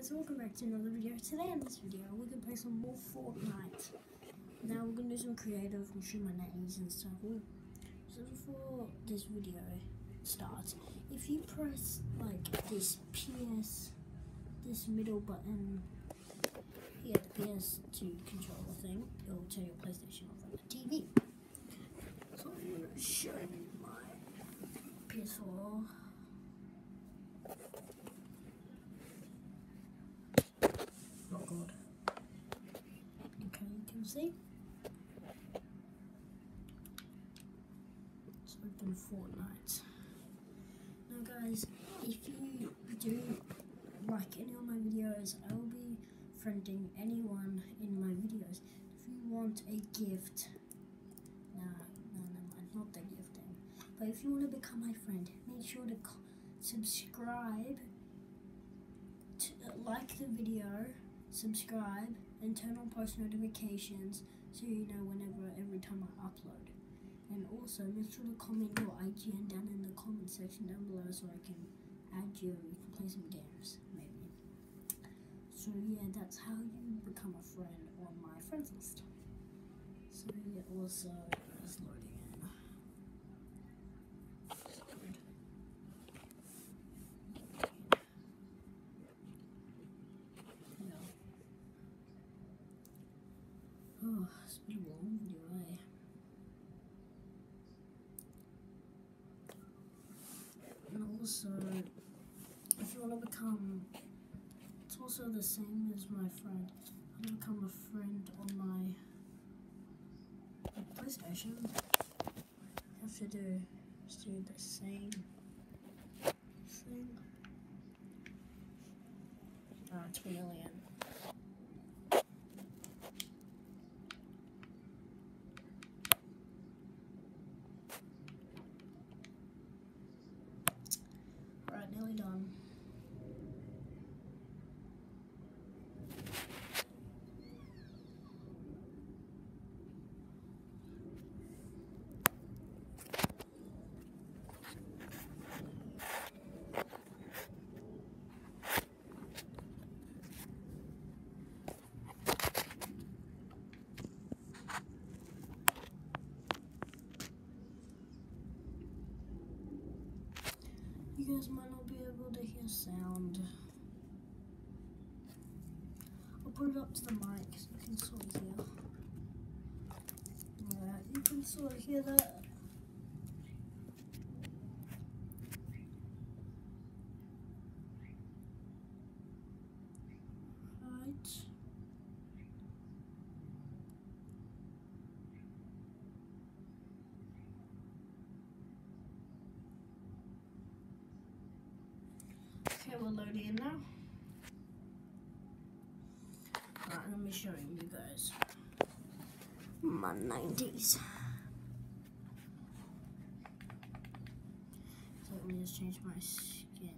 guys, welcome back to another video. Today in this video, we're gonna play some more Fortnite. Now we're gonna do some creative and shoot my names and stuff. So before this video starts, if you press like this PS, this middle button here, the PS2 controller thing, it will turn your PlayStation off on the TV. So I'm gonna show you my PS4. Oh god. Okay, you can see. Let's open Fortnite. Now guys, if you do like any of my videos, I will be friending anyone in my videos. If you want a gift, no, no, no, not the gifting. But if you want to become my friend, make sure to subscribe, to, uh, like the video, subscribe, and turn on post notifications so you know whenever every time I upload. And also make sure to comment your IGN down in the comment section down below so I can add you and we can play some games maybe. So yeah, that's how you become a friend on my friends list. So yeah, also it's loading in. Good. Yeah. Oh, it's been a long eh? And also, if you want to become, it's also the same as my friend. I want to become a friend on my PlayStation. You have to do, just do the same thing. Ah, it's. Alright, nearly done. You guys might not be able to hear sound. I'll put it up to the mic so you can sort of hear. Alright, you can sort of hear that. Right. We're loading in now. I'm gonna be showing you guys my 90s. So let me just change my skin.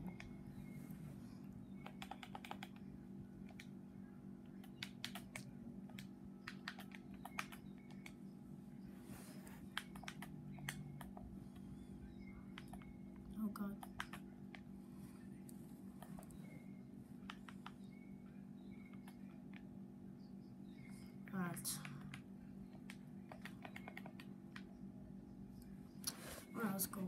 Oh god. Right, let's go.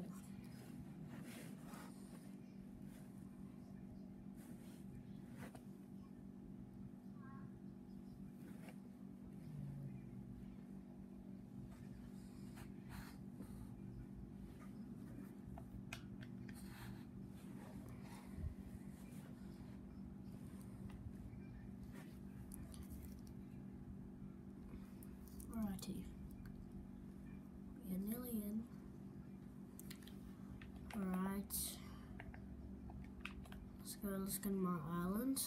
Alrighty. We're nearly in. Alright. Let's go, let's go to my island.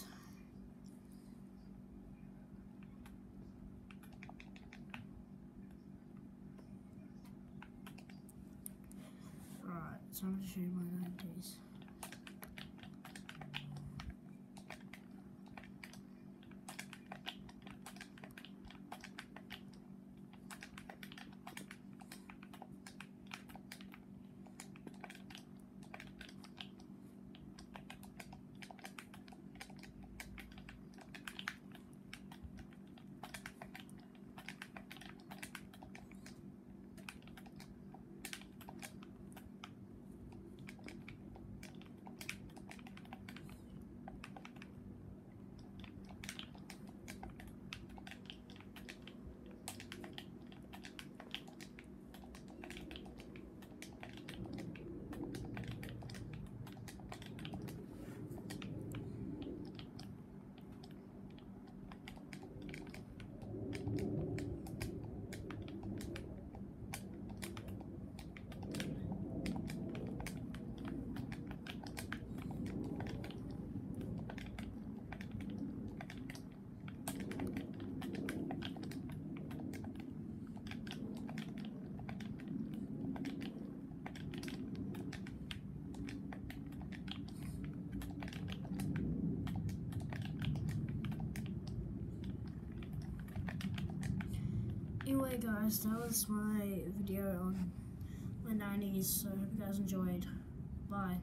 Alright, so I'm to show you my 90s. Anyway, guys, that was my video on my 90s. So I hope you guys enjoyed. Bye.